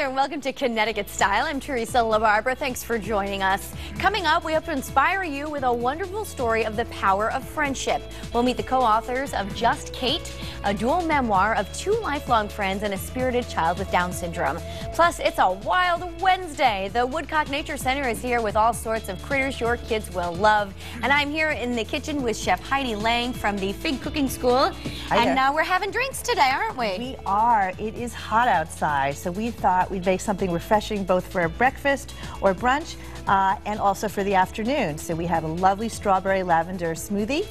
there, and welcome to Connecticut Style. I'm Teresa LaBarbera. Thanks for joining us. Coming up, we hope to inspire you with a wonderful story of the power of friendship. We'll meet the co-authors of Just Kate, a dual memoir of two lifelong friends and a spirited child with Down syndrome. Plus, it's a wild Wednesday. The Woodcock Nature Center is here with all sorts of critters your kids will love. And I'm here in the kitchen with Chef Heidi Lang from the Fig Cooking School. Hi and now uh, we're having drinks today, aren't we? We are. It is hot outside, so we thought we'd make something refreshing both for breakfast or brunch uh, and also for the afternoon. So we have a lovely strawberry lavender smoothie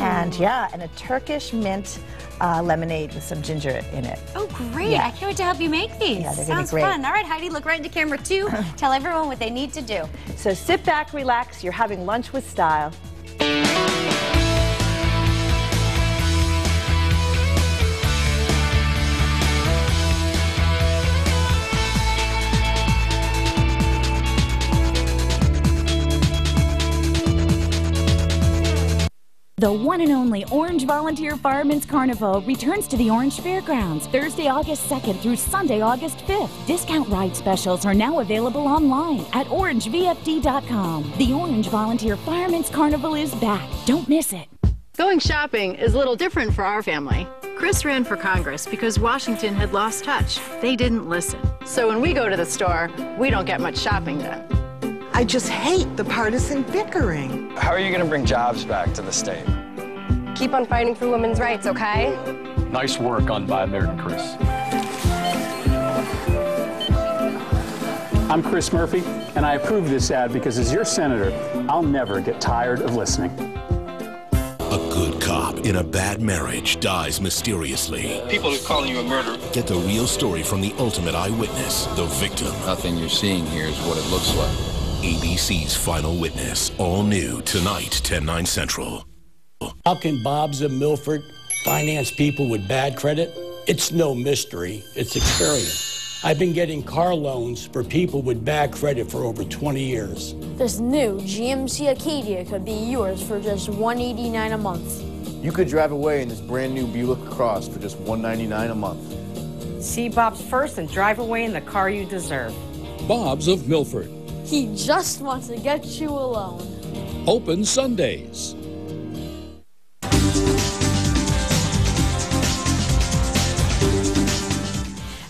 and yeah, and a Turkish mint uh, lemonade with some ginger in it. Oh, great. Yeah. I can't wait to help you make these. Yeah, they're gonna be Sounds great. fun. All right, Heidi, look right into camera two. Tell everyone what they need to do. So sit back, relax. You're having lunch with style. The one and only Orange Volunteer Firemen's Carnival returns to the Orange Fairgrounds Thursday, August 2nd through Sunday, August 5th. Discount ride specials are now available online at orangevfd.com. The Orange Volunteer Firemen's Carnival is back. Don't miss it. Going shopping is a little different for our family. Chris ran for Congress because Washington had lost touch. They didn't listen. So when we go to the store, we don't get much shopping done. I just hate the partisan bickering. How are you going to bring jobs back to the state? Keep on fighting for women's rights, okay? Nice work on Buy American, Chris. I'm Chris Murphy, and I approve this ad because as your senator, I'll never get tired of listening. A good cop in a bad marriage dies mysteriously. People are calling you a murderer. Get the real story from the ultimate eyewitness, the victim. Nothing you're seeing here is what it looks like. ABC's Final Witness, all new tonight, 10 9 Central. How can Bob's of Milford finance people with bad credit? It's no mystery, it's experience. I've been getting car loans for people with bad credit for over 20 years. This new GMC Acadia could be yours for just 189 a month. You could drive away in this brand new Buick Cross for just 199 a month. See Bob's first and drive away in the car you deserve. Bob's of Milford. He just wants to get you alone. Open Sundays.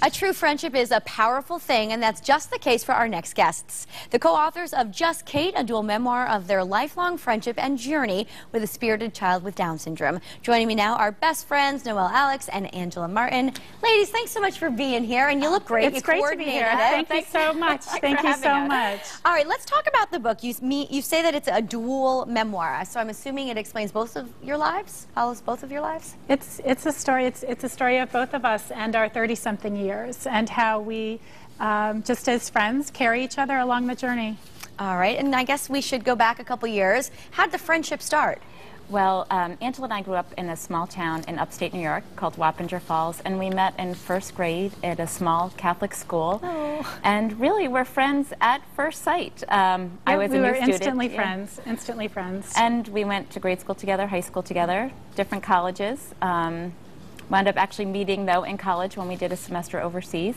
A true friendship is a powerful thing, and that's just the case for our next guests. The co-authors of Just Kate, a dual memoir of their lifelong friendship and journey with a spirited child with Down syndrome. Joining me now are best friends Noelle Alex and Angela Martin. Ladies, thanks so much for being here, and you look great. It's You great to be here. it. Thank you so much. Thank you so having much. All right, let's talk about the book. You, me, you say that it's a dual memoir, so I'm assuming it explains both of your lives, follows both of your lives? It's it's a story. It's it's a story of both of us and our 30-something years, and how we, um, just as friends, carry each other along the journey. All right, and I guess we should go back a couple years. How did the friendship start? Well, um, Angela and I grew up in a small town in upstate New York called Wappinger Falls, and we met in first grade at a small Catholic school. Oh. And really, we're friends at first sight. Um, I was we a new were student, instantly yeah. friends. Instantly friends. And we went to grade school together, high school together, different colleges. Um, wound up actually meeting, though, in college when we did a semester overseas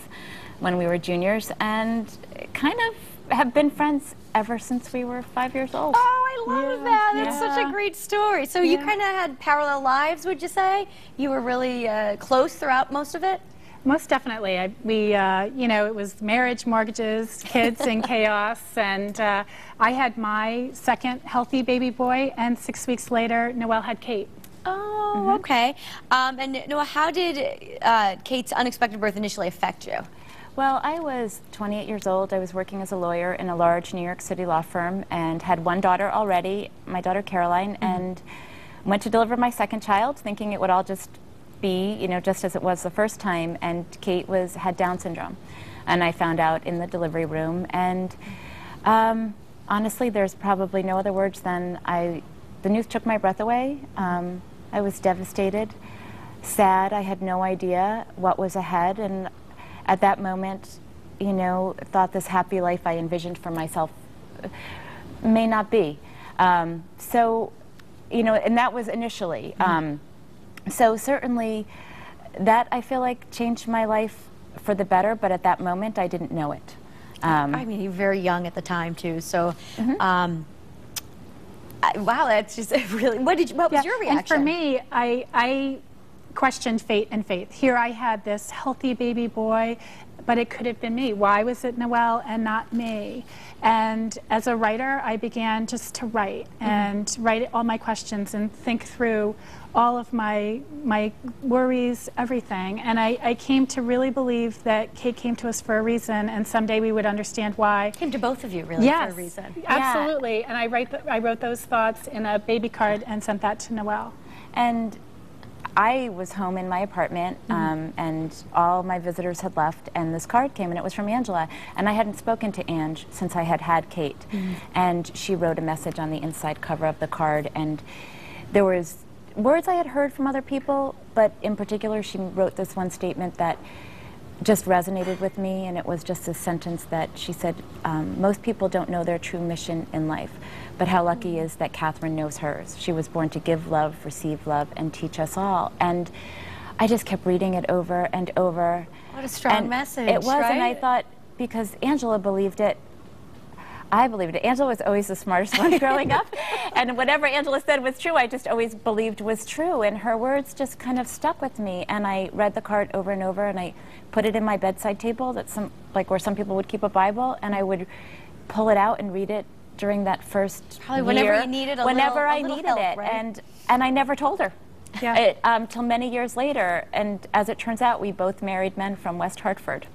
when we were juniors, and kind of have been friends ever since we were five years old. Oh, I love that. That's such a great story. So you kind of had parallel lives, would you say? You were really uh, close throughout most of it? Most definitely. I, we, uh, you know, it was marriage, mortgages, kids, and chaos. And uh, I had my second healthy baby boy, and six weeks later, Noelle had Kate. Oh, okay. Um, and Noah, how did uh, Kate's unexpected birth initially affect you? Well, I was 28 years old. I was working as a lawyer in a large New York City law firm and had one daughter already, my daughter Caroline, and went to deliver my second child, thinking it would all just be, you know, just as it was the first time. And Kate was had Down syndrome, and I found out in the delivery room. And um, honestly, there's probably no other words than I. The news took my breath away. Um, I was devastated, sad. I had no idea what was ahead, and at that moment, you know, thought this happy life I envisioned for myself may not be. Um, so, you know, and that was initially. Um, so certainly, that I feel like changed my life for the better, but at that moment I didn't know it. Um, I mean, you're very young at the time too. So, Mm-hmm. um, I, wow, that's just really. What did you, what was your reaction? And for me, I, I questioned fate and faith. Here I had this healthy baby boy, but it could have been me. Why was it Noelle and not me? And as a writer, I began just to write Mm-hmm. and write all my questions and think through all of my my worries, everything. And I, I came to really believe that Kate came to us for a reason, and someday we would understand why. Came to both of you really yes, for a reason. Absolutely. And I write I wrote those thoughts in a baby card and sent that to Noelle. And I was home in my apartment, um, and all my visitors had left, and this card came, and it was from Angela. And I hadn't spoken to Ange since I had had Kate. And she wrote a message on the inside cover of the card, and there was words I had heard from other people, but in particular, she wrote this one statement that just resonated with me, and it was just a sentence that she said, um, Most people don't know their true mission in life, but how lucky is that Catherine knows hers. She was born to give love, receive love, and teach us all. And I just kept reading it over and over. What a strong And message, It was, and I thought, because Angela believed it, I believed it. Angela was always the smartest one growing up, and whatever Angela said was true. I just always believed was true, and her words just kind of stuck with me. And I read the card over and over, and I put it in my bedside table, that some like where some people would keep a Bible, and I would pull it out and read it during that first Probably whenever year, you needed a whenever little- I little needed help, it, right? and and I never told her. Yeah. It, um, till many years later, and as it turns out, we both married men from West Hartford.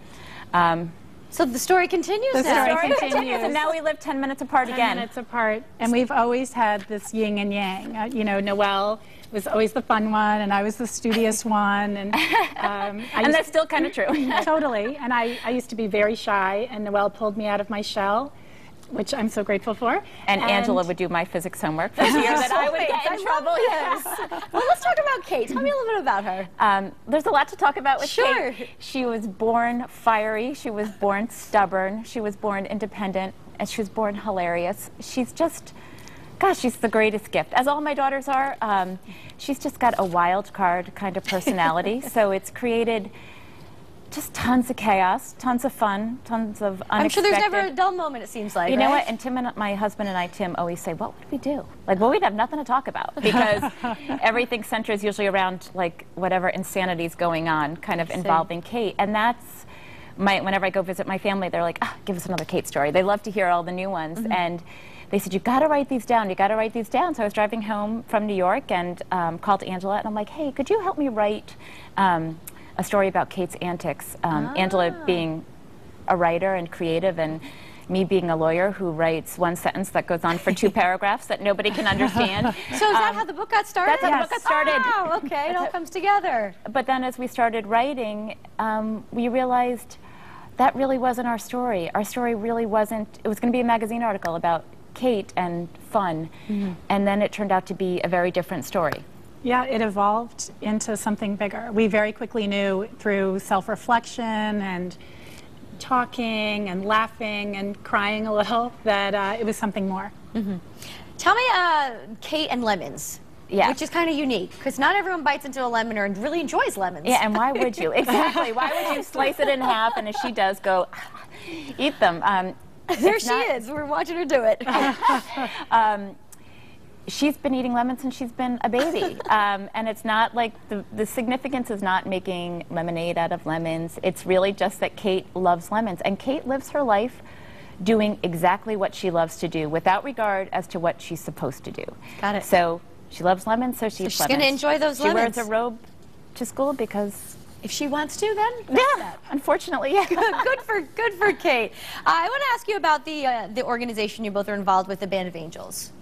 Um, so the story continues The now. story continues. and now we live 10 minutes apart 10 again. minutes apart. And we've always had this yin and yang. Uh, you know, Noelle was always the fun one, and I was the studious one. And, um, And that's still kinda true. totally. And I, I used to be very shy, and Noelle pulled me out of my shell, which I'm so grateful for. And, Angela would do my physics homework for fear that I would get in trouble. Yes. well, let's talk about Kate. Tell me a little bit about her. Um, there's a lot to talk about with Sure. Kate. She was born fiery. She was born stubborn. She was born independent, and she was born hilarious. She's just, gosh, she's the greatest gift, as all my daughters are. Um, she's just got a wild card kind of personality. so it's created just tons of chaos, tons of fun, tons of unexpected. I'm sure there's never a dull moment. It seems like. You know what? And Tim and my husband and I, Tim, always say, "What would we do?" Like, well, we'd have nothing to talk about because everything centers usually around like whatever insanity's going on, kind of involving Kate, and that's my. Whenever I go visit my family, they're like, ah, "Give us another Kate story." They love to hear all the new ones, Mm-hmm. and they said, you've got to write these down. You got to write these down." So I was driving home from New York and um, called Angela, and I'm like, "Hey, could you help me write?" Um, a story about Kate's antics. Um, Angela Ah. being a writer and creative and me being a lawyer who writes one sentence that goes on for two paragraphs that nobody can understand. So is that Um, how the book got started? that's how the book got started. Oh, okay. It all comes together. But then as we started writing, um, we realized that really wasn't our story. Our story really wasn't, it was going to be a magazine article about Kate and fun. And then it turned out to be a very different story. Yeah, it evolved into something bigger. We very quickly knew through self reflection and talking and laughing and crying a little that uh, it was something more. Tell me, uh, Kate and lemons. Yeah. Which is kind of unique because not everyone bites into a lemon or really enjoys lemons. Yeah, and why would you? Exactly. Why would you slice it in half and if she does, go eat them? Um, there she not- is. We're watching her do it. um, she's been eating lemons since she's been a baby. Um, and it's not like the, the significance is not making lemonade out of lemons. It's really just that Kate loves lemons. And Kate lives her life doing exactly what she loves to do without regard as to what she's supposed to do. Got it. So she loves lemons, so she eats she's gonna enjoy those she lemons. wears a robe to school because if she wants to, then yeah, unfortunately, yeah. good, good for good for Kate. Uh, I want to ask you about the uh, the organization you both are involved with, the Band of Angels.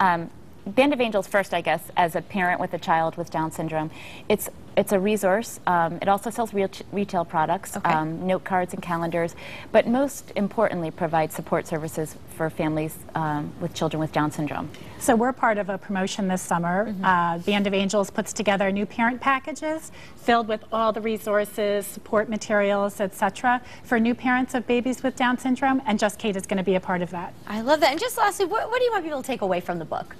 Um, Band of Angels first, I guess, as a parent with a child with Down syndrome. It's it's a resource. Um, it also sells real retail products, um, note cards and calendars, but most importantly, provides support services for families um, with children with Down syndrome. So we're part of a promotion this summer. Uh, Band of Angels puts together new parent packages filled with all the resources, support materials, etc., for new parents of babies with Down syndrome, and Just Kate is going to be a part of that. I love that. And just lastly, what, what do you want people to take away from the book?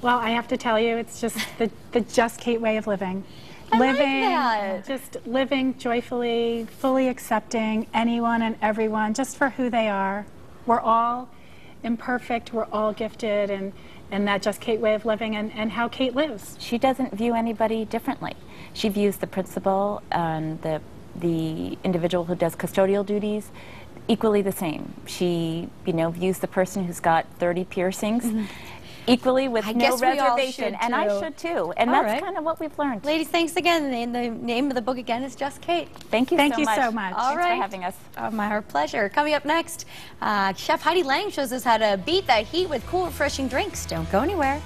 Well, I have to tell you, it's just the, the Just Kate way of living. I like living, that. just living joyfully, fully accepting anyone and everyone just for who they are. We're all imperfect, we're all gifted, and, and that just Kate way of living and, and how Kate lives. She doesn't view anybody differently. She views the principal and the, the individual who does custodial duties equally the same. She, you know, views the person who's got 30 piercings mm-hmm. Equally with I no guess reservation. and I should too. And All that's right. kind of what we've learned. Ladies, thanks again. The, the name of the book again is Just Kate. Thank you Thank so you much. so much. All Thanks right. for having us. Uh, my our pleasure. Coming up next, uh, Chef Heidi Lang shows us how to beat the heat with cool, refreshing drinks. Don't go anywhere.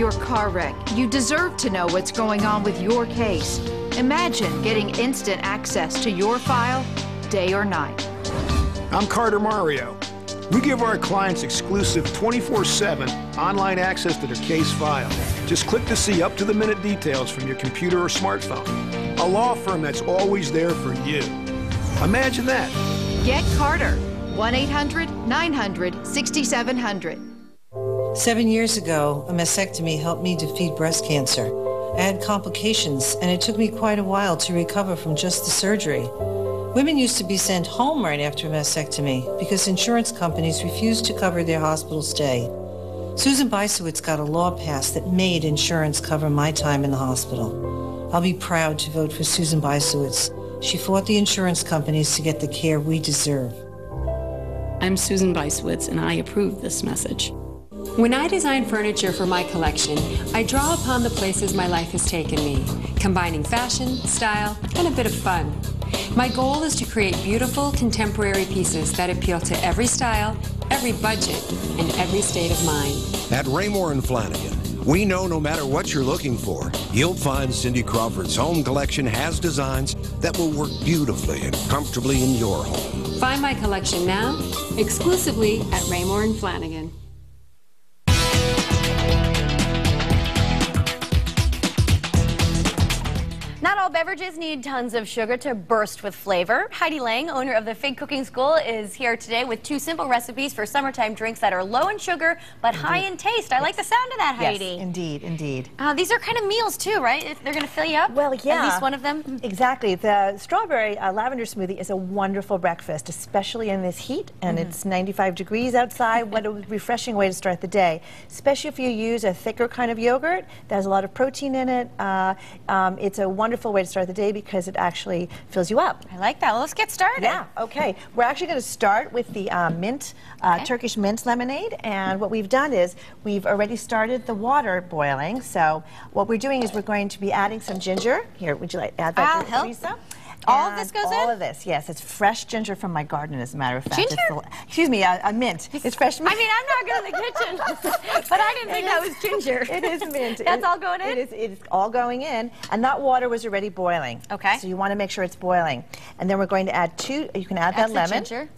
Your car wreck, you deserve to know what's going on with your case. Imagine getting instant access to your file, day or night. I'm Carter Mario. We give our clients exclusive 24 7 online access to their case file. Just click to see up to the minute details from your computer or smartphone. A law firm that's always there for you. Imagine that. Get Carter. 1 800 900 6700. Seven years ago, a mastectomy helped me defeat breast cancer. I had complications, and it took me quite a while to recover from just the surgery. Women used to be sent home right after a mastectomy because insurance companies refused to cover their hospital stay. Susan Bysiewicz got a law passed that made insurance cover my time in the hospital. I'll be proud to vote for Susan Bysiewicz. She fought the insurance companies to get the care we deserve. I'm Susan Bysiewicz, and I approve this message. When I design furniture for my collection, I draw upon the places my life has taken me, combining fashion, style, and a bit of fun. My goal is to create beautiful contemporary pieces that appeal to every style, every budget, and every state of mind. At Raymour and Flanigan, we know no matter what you're looking for, you'll find Cindy Crawford's home collection has designs that will work beautifully and comfortably in your home. Find my collection now exclusively at Raymour and Flanigan. Beverages need tons of sugar to burst with flavor. Heidi Lang, owner of the Fig Cooking School, is here today with two simple recipes for summertime drinks that are low in sugar but high in taste. I like the sound of that, Heidi. Yes, indeed, indeed. Uh, these are kind of meals too, right? If They're going to fill you up. Well, yeah. At least one of them. Exactly. The strawberry uh, lavender smoothie is a wonderful breakfast, especially in this heat, and Mm-hmm. it's 95 degrees outside. what a refreshing way to start the day, especially if you use a thicker kind of yogurt that has a lot of protein in it. Uh, um, it's a wonderful way to start the day because it actually fills you up. I like that. Well, let's get started. Yeah, okay. We're actually going to start with the uh, mint, uh, Okay. Turkish mint lemonade. And what we've done is we've already started the water boiling. So what we're doing is we're going to be adding some ginger. Here, would you like to add that, I'll to help. Teresa? All of this goes all in? All of this, yes. It's fresh ginger from my garden, as a matter of fact. Ginger? Excuse me, a, a mint. It's fresh mint. I mean, I'm not good in the kitchen, but I didn't think that was ginger. It is mint. That's It- all going in? It is, it is all going in, and that water was already boiling. Okay. So you want to make sure it's boiling. And then we're going to add two, you can add, that lemon. ginger.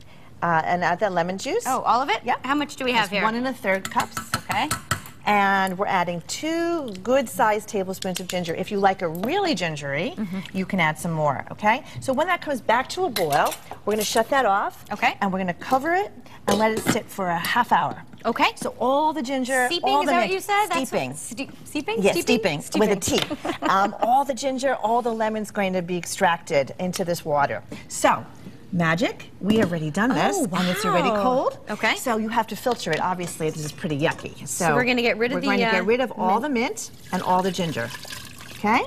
Uh, and add that lemon juice. Oh, all of it? Yeah. How much do we have Just here? One and a third cups. Okay. And we're adding two good sized tablespoons of ginger. If you like it really gingery, Mm-hmm. you can add some more, okay? So when that comes back to a boil, we're gonna shut that off. Okay. And we're gonna cover it and let it sit for a half hour. Okay. So all the ginger, Steeping, all is the that mint- what you said? That's Steeping. what- ste- steeping? Yes, steeping, with a T. Um, all the ginger, all the lemon's going to be extracted into this water. So, magic, we have already done this, Oh, and it's already wow. cold. Okay. So you have to filter it. Obviously, this is pretty yucky. So, we're gonna get rid of we're the, going to uh, get rid of all the mint and all the ginger. Okay.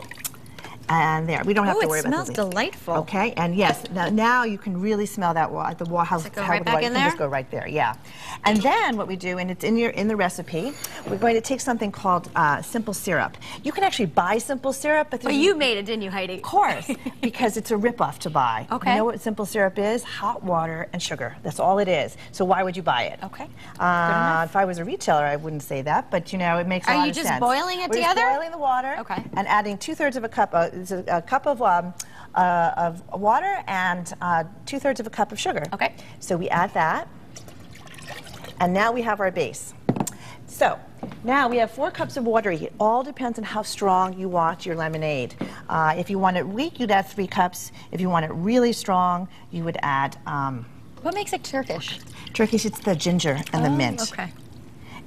And there, we don't have Ooh, to worry smells about the leaves. delightful. Okay, and yes, now, now you can really smell that water. The water, how, it go how right the water can just go right there. Yeah, and then what we do, and it's in your in the recipe, we're going to take something called uh, simple syrup. You can actually buy simple syrup, but there's- you made it, didn't you, Heidi? of course, because it's a ripoff to buy. Okay. You know what simple syrup is? Hot water and sugar. That's all it is. So why would you buy it? Okay. Uh, if I was a retailer, I wouldn't say that, but you know, it makes a Are lot you of just sense. boiling it We're together? Just boiling the water. Okay. And adding two thirds of a cup. Uh, it's a, a cup of. Um, uh, of water and uh, two thirds of a cup of sugar. Okay. So we add that, and now we have our base. So Now we have four cups of water. It all depends on how strong you want your lemonade. Uh, if you want it weak, you'd add three cups. If you want it really strong, you would add. Um, what makes it Turkish? Turkish, it's the ginger and the Oh, mint. Okay.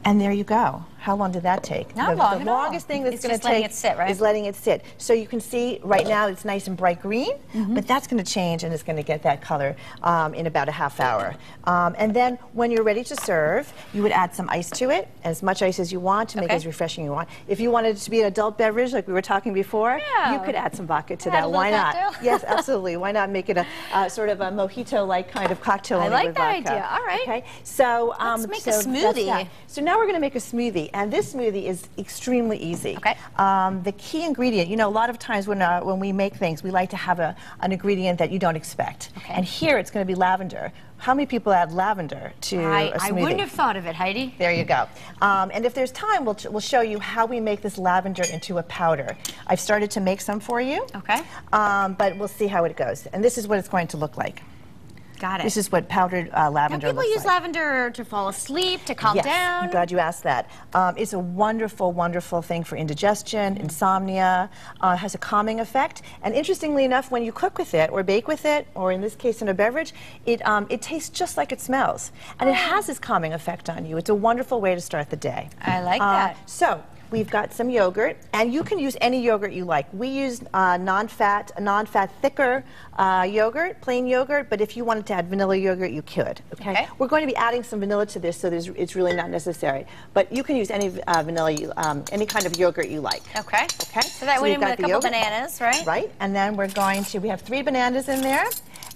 And there you go. How long did that take? Not the, long The at all. longest thing that's going to take it sit, right? is letting it sit. So you can see right now it's nice and bright green, Mm-hmm. but that's going to change and it's going to get that color um, in about a half hour. Um, and then when you're ready to serve, you would add some ice to it, as much ice as you want to make it as refreshing you want. If you wanted it to be an adult beverage, like we were talking before, Yeah. you could add some vodka to that. Why not? yes, absolutely. Why not make it a uh, sort of a mojito-like kind of cocktail? I like that vodka. idea. All right. Okay. So um, Let's make a so that's smoothie. So now we're going to make a smoothie, and this smoothie is extremely easy. Okay. Um, the key ingredient, you know, a lot of times when uh, when we make things, we like to have a, an ingredient that you don't expect. Okay. And here it's going to be lavender. How many people add lavender to I, a smoothie? I wouldn't have thought of it, Heidi. There you go. Um, and if there's time, we'll, we'll show you how we make this lavender into a powder. I've started to make some for you. Okay. Um, but we'll see how it goes. And this is what it's going to look like. Got it. This is what powdered uh, Now, lavender people use like. lavender to fall asleep, to calm yes, down. I'm glad you asked that. Um, it's a wonderful, wonderful thing for indigestion, insomnia. Uh, has a calming effect. And interestingly enough, when you cook with it or bake with it, or in this case in a beverage, it um, it tastes just like it smells, and it has this calming effect on you. It's a wonderful way to start the day. I like Uh, that. So. We've got some yogurt, and you can use any yogurt you like. We use uh, non-fat, non-fat, thicker uh, yogurt, plain yogurt. But if you wanted to add vanilla yogurt, you could. Okay? Okay. We're going to be adding some vanilla to this, so there's, it's really not necessary. But you can use any uh, vanilla, you, um, any kind of yogurt you like. Okay. Okay. So that went we've in got with a the couple yogurt. bananas, right? Right. And then we're going to. We have three bananas in there,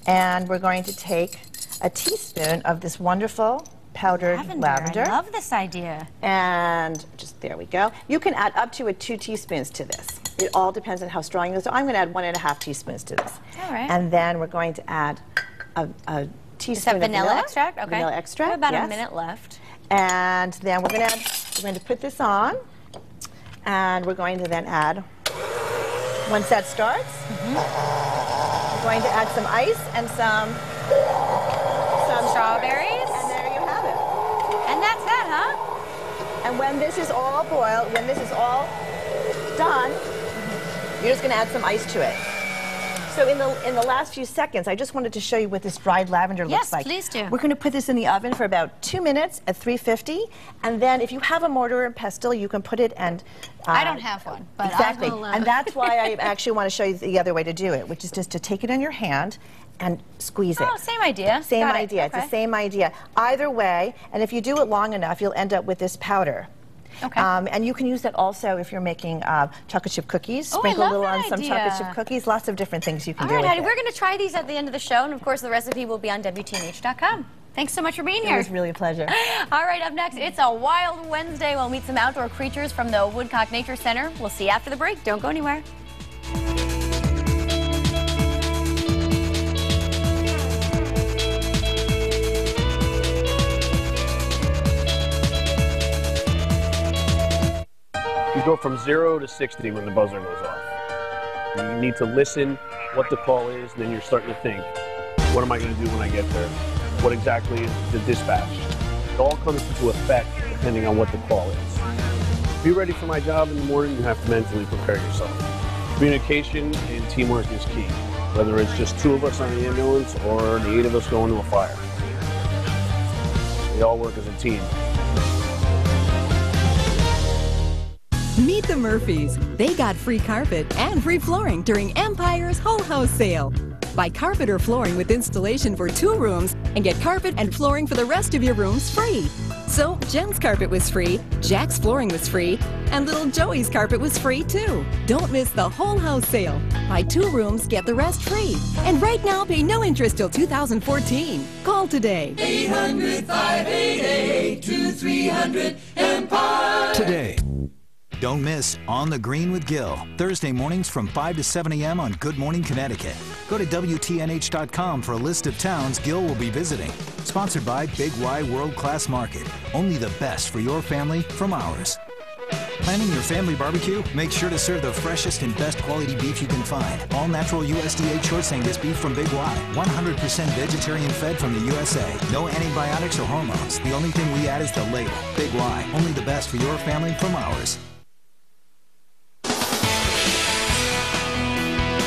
and we're going to take a teaspoon of this wonderful powdered lavender. I love this idea. And just there we go. You can add up to a two teaspoons to this. It all depends on how strong you So I'm going to add one and a half teaspoons to this. All right. And then we're going to add a, a teaspoon that of vanilla extract? Okay. Vanilla extract. We have about yes. a minute left. And then we're going to add. We're going to put this on, and we're going to then add. Once that starts, Mm-hmm. we're going to add some ice and some some Strawberries. And there you have it. And that's that, huh? And when this is all boiled, when this is all done, you're just going to add some ice to it. So in the in the last few seconds, I just wanted to show you what this dried lavender Yes, looks like. Yes, please do. We're going to put this in the oven for about two minutes at 350, and then if you have a mortar and pestle, you can put it and. uh, I don't have one, but I exactly, will, uh, and that's why I actually want to show you the other way to do it, which is just to take it in your hand and squeeze it. Oh, same idea. Same Got it. idea. It's Okay. the same idea. Either way, and if you do it long enough, you'll end up with this powder. Okay. Um, and you can use that also if you're making uh, chocolate chip cookies. Oh, I Sprinkle a little on some chocolate chip cookies. Lots of different things you can All do right, with Heidi, it. we're going to try these at the end of the show, and of course, the recipe will be on WTNH.com. Thanks so much for being here. It was really a pleasure. All right, up next, it's a wild Wednesday. We'll meet some outdoor creatures from the Woodcock Nature Center. We'll see you after the break. Don't go anywhere. You go from zero to 60 when the buzzer goes off. You need to listen what the call is, then you're starting to think, what am I going to do when I get there? What exactly is the dispatch? It all comes into effect depending on what the call is. Be ready for my job in the morning, you have to mentally prepare yourself. Communication and teamwork is key, whether it's just two of us on the ambulance or the eight of us going to a fire. We all work as a team. Meet the Murphys. They got free carpet and free flooring during Empire's Whole House Sale. Buy carpet or flooring with installation for two rooms and get carpet and flooring for the rest of your rooms free. So, Jen's carpet was free, Jack's flooring was free, and little Joey's carpet was free too. Don't miss the Whole House Sale. Buy two rooms, get the rest free. And right now, pay no interest till 2014. Call today. 800 588 2300 Empire. Today. Don't miss On the Green with Gil, Thursday mornings from 5 to 7 a.m. on Good Morning Connecticut. Go to WTNH.com for a list of towns Gil will be visiting. Sponsored by Big Y World Class Market. Only the best for your family from ours. Planning your family barbecue? Make sure to serve the freshest and best quality beef you can find. All natural USDA short Angus beef from Big Y. 100% vegetarian fed from the USA. No antibiotics or hormones. The only thing we add is the label. Big Y. Only the best for your family from ours.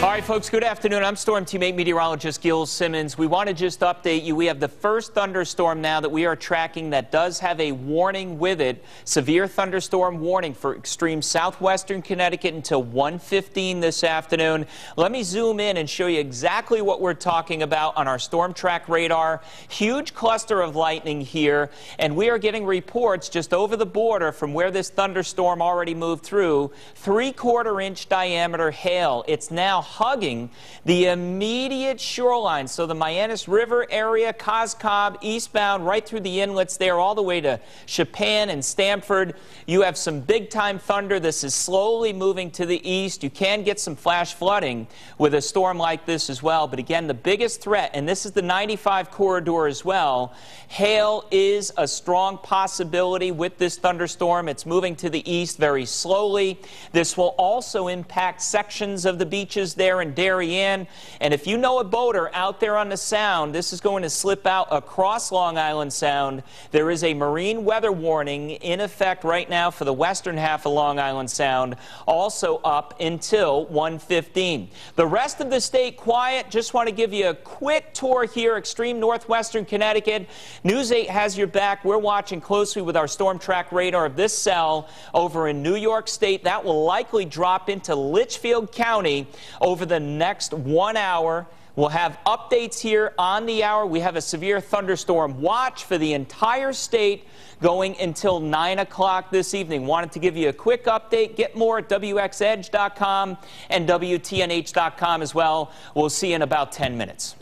All right, folks, good afternoon. I'm Storm Team 8 Meteorologist Gil Simmons. We want to just update you. We have the first thunderstorm now that we are tracking that does have a warning with it. Severe thunderstorm warning for extreme southwestern Connecticut until 1:15 this afternoon. Let me zoom in and show you exactly what we're talking about on our storm track radar. Huge cluster of lightning here, and we are getting reports just over the border from where this thunderstorm already moved through. Three-quarter inch diameter hail. It's now hugging the immediate shoreline. So the Mianus River area, Cos eastbound, right through the inlets there, all the way to Shippan and Stamford. You have some big time thunder. This is slowly moving to the east. You can get some flash flooding with a storm like this as well. But again, the biggest threat, and this is the 95 corridor as well, hail is a strong possibility with this thunderstorm. It's moving to the east very slowly. This will also impact sections of the beaches there in Darien. And if you know a boater out there on the Sound, this is going to slip out across Long Island Sound. There is a marine weather warning in effect right now for the western half of Long Island Sound, also up until 1:15. The rest of the state quiet. Just want to give you a quick tour here, extreme northwestern Connecticut. News 8 has your back. We're watching closely with our storm track radar of this cell over in New York State. That will likely drop into Litchfield County over the next one hour. We'll have updates here on the hour. We have a severe thunderstorm watch for the entire state going until 9 o'clock this evening. Wanted to give you a quick update. Get more at WXEdge.com and WTNH.com as well. We'll see you in about 10 minutes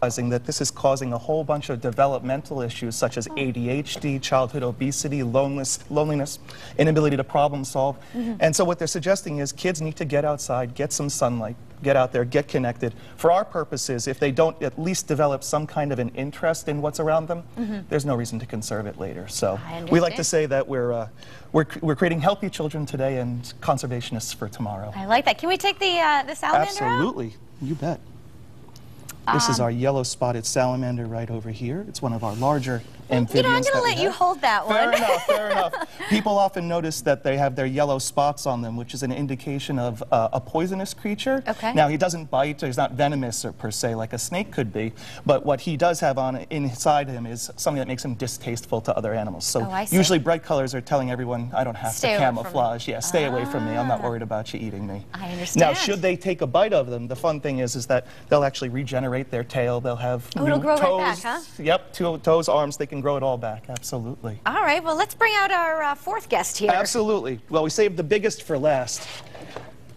that this is causing a whole bunch of developmental issues such as ADHD, childhood obesity, loneliness, loneliness inability to problem solve. Mm -hmm. And so what they're suggesting is kids need to get outside, get some sunlight, get out there, get connected. For our purposes, if they don't at least develop some kind of an interest in what's around them, mm -hmm. there's no reason to conserve it later. So we like to say that we're, uh, we're, we're creating healthy children today and conservationists for tomorrow. I like that. Can we take the, uh, the salamander Absolutely. Out? You bet. This is um, our yellow spotted salamander right over here. It's one of our larger amphibians. You know, I'm going to let you hold that one. Fair enough, fair enough. People often notice that they have their yellow spots on them, which is an indication of uh, a poisonous creature. Okay. Now, he doesn't bite, he's not venomous or per se like a snake could be, but what he does have on inside him is something that makes him distasteful to other animals. So oh, usually bright colors are telling everyone, I don't have stay to camouflage. Yeah, stay ah. away from me. I'm not ah. worried about you eating me. I understand. Now, should they take a bite of them, the fun thing is, is that they'll actually regenerate their tail. They'll have oh, it'll grow toes. right back, huh? Yep, two toes, arms, they can grow it all back. Absolutely. All right, well, let's bring out our uh, fourth guest here. Absolutely. Well, we saved the biggest for last.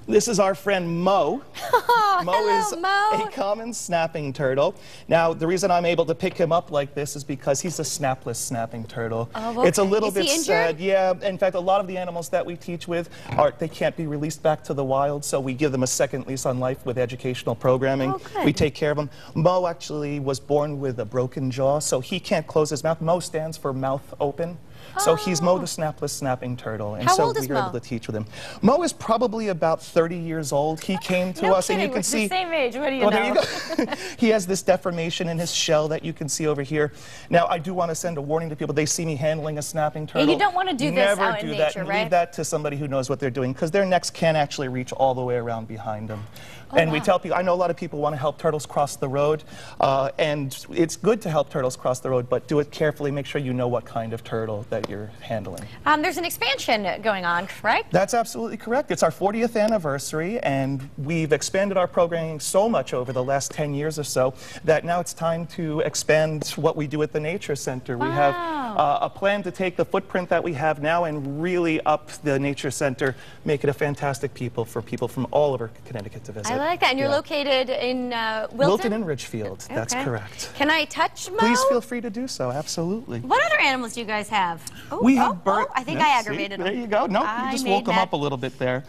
This is our friend Mo. Oh, Mo hello, is Mo. a common snapping turtle. Now, the reason I'm able to pick him up like this is because he's a snapless snapping turtle. Oh, okay. It's a little is bit sad. Yeah, in fact, a lot of the animals that we teach with are they can't be released back to the wild, so we give them a second lease on life with educational programming. Oh, we take care of them. Mo actually was born with a broken jaw, so he can't close his mouth. Mo stands for mouth open. So he's Mo oh. the snapless snapping turtle, and How so we were Mo? able to teach with him. Mo is probably about 30 years old. He came to no us, kidding. and you can We're see. the same age. What do you oh, well, know? there you go. he has this deformation in his shell that you can see over here. Now, I do want to send a warning to people. They see me handling a snapping turtle. Yeah, you don't want to do this Never out do in that. nature, and right? Leave that to somebody who knows what they're doing, because their necks can actually reach all the way around behind them. Oh, and we wow. tell people, I know a lot of people want to help turtles cross the road, uh, and it's good to help turtles cross the road, but do it carefully. Make sure you know what kind of turtle that you're handling. Um, there's an expansion going on, correct? That's absolutely correct. It's our 40th anniversary, and we've expanded our programming so much over the last 10 years or so that now it's time to expand what we do at the Nature Center. Wow. We have uh, a plan to take the footprint that we have now and really up the Nature Center, make it a fantastic people for people from all over Connecticut to visit. I like that. And you're Yeah. located in uh, Wilton? Wilton and Ridgefield. That's correct. Can I touch Mo? Please feel free to do so. Absolutely. What other animals do you guys have? Oh, we oh, have bird. oh, I think I see? aggravated There them. you go. No, I you just woke them that. up a little bit there.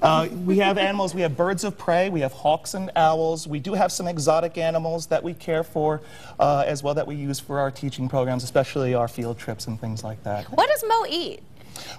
Uh, we have animals. We have birds of prey. We have hawks and owls. We do have some exotic animals that we care for uh, as well that we use for our teaching programs, especially our field trips and things like that. What does Mo eat?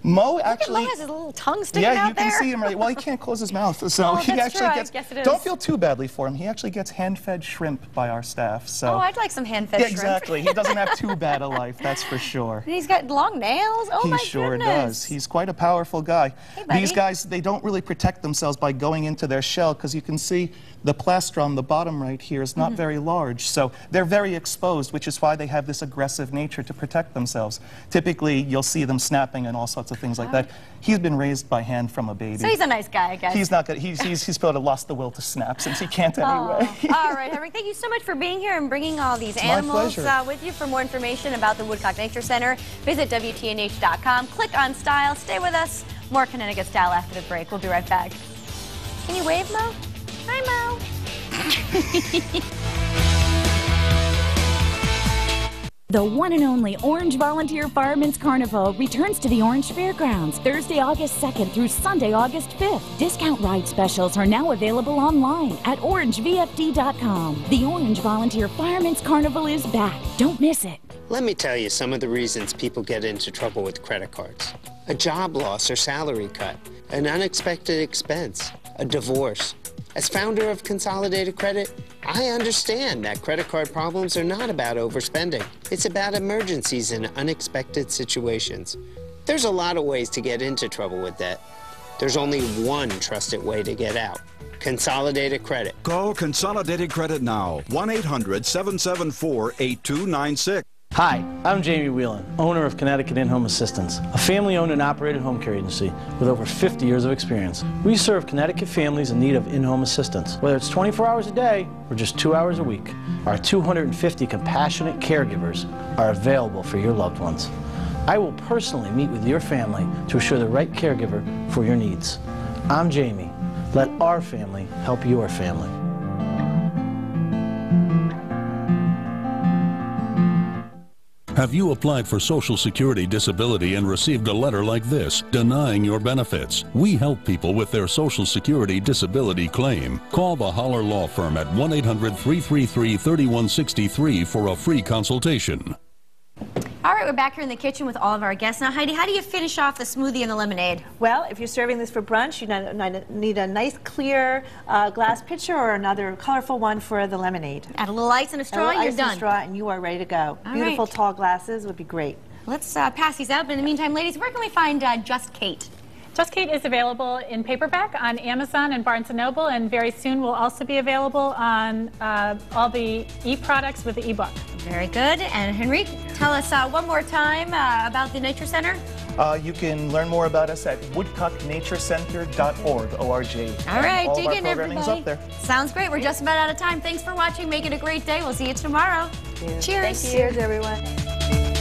Mo Look at actually. Mo has his little tongue sticking yeah, out Yeah, you can there. see him right. Well, he can't close his mouth, so Oh, he actually true. Gets. Don't feel too badly for him. He actually gets hand-fed shrimp by our staff. So. Oh, I'd like some hand-fed yeah, shrimp. exactly. he doesn't have too bad a life, that's for sure. And he's got long nails. Oh he my sure goodness. He sure does. He's quite a powerful guy. buddy. These guys, they don't really protect themselves by going into their shell because you can see the plastron on the bottom right here is not very large. So they're very exposed, which is why they have this aggressive nature to protect themselves. Typically, you'll see them snapping and all sorts of things like that. He's been raised by hand from a baby. So he's a nice guy, I guess. He's not good. He's, he's, he's probably lost the will to snap since he can't anyway. Oh. all right, Henry, thank you so much for being here and bringing all these my animals uh, with you. For more information about the Woodcock Nature Center, visit WTNH.com. Click on Style. Stay with us. More Connecticut Style after the break. We'll be right back. Can you wave, Mo? Hi, Mo. The one and only Orange Volunteer Firemen's Carnival returns to the Orange Fairgrounds Thursday, August 2nd through Sunday, August 5th. Discount ride specials are now available online at orangevfd.com. The Orange Volunteer Firemen's Carnival is back. Don't miss it. Let me tell you some of the reasons people get into trouble with credit cards a job loss or salary cut, an unexpected expense, a divorce. As founder of Consolidated Credit, I understand that credit card problems are not about overspending. It's about emergencies and unexpected situations. There's a lot of ways to get into trouble with debt. There's only one trusted way to get out Consolidated Credit. Call Consolidated Credit now. 1 800 774 8296. Hi, I'm Jamie Whelan, owner of Connecticut In-Home Assistance, a family-owned and operated home care agency with over 50 years of experience. We serve Connecticut families in need of in-home assistance, whether it's 24 hours a day or just two hours a week. Our 250 compassionate caregivers are available for your loved ones. I will personally meet with your family to assure the right caregiver for your needs. I'm Jamie. Let our family help your family. Have you applied for Social Security disability and received a letter like this denying your benefits? We help people with their Social Security disability claim. Call the Holler Law Firm at 1 800 333 3163 for a free consultation. All right, we're back here in the kitchen with all of our guests. Now, Heidi, how do you finish off the smoothie and the lemonade? Well, if you're serving this for brunch, you need a nice clear uh, glass pitcher or another colorful one for the lemonade. Add a little ice and a straw, A you're ice and straw, and you are ready to go. All Beautiful right. tall glasses would be great. Let's uh, pass these out. But in the meantime, ladies, where can we find uh, Just Kate? Just Kate is available in paperback on Amazon and Barnes & Noble, and very soon will also be available on uh, all the e-products with the ebook. Very good. And Henrique, tell us uh, one more time uh, about the Nature Center. Uh, you can learn more about us at woodcocknaturecenter.org, O-R-G. All right, All dig in, everybody. up there. Sounds great. We're just about out of time. Thanks for watching. Make it a great day. We'll see you tomorrow. Cheers. Thank you. Cheers, everyone.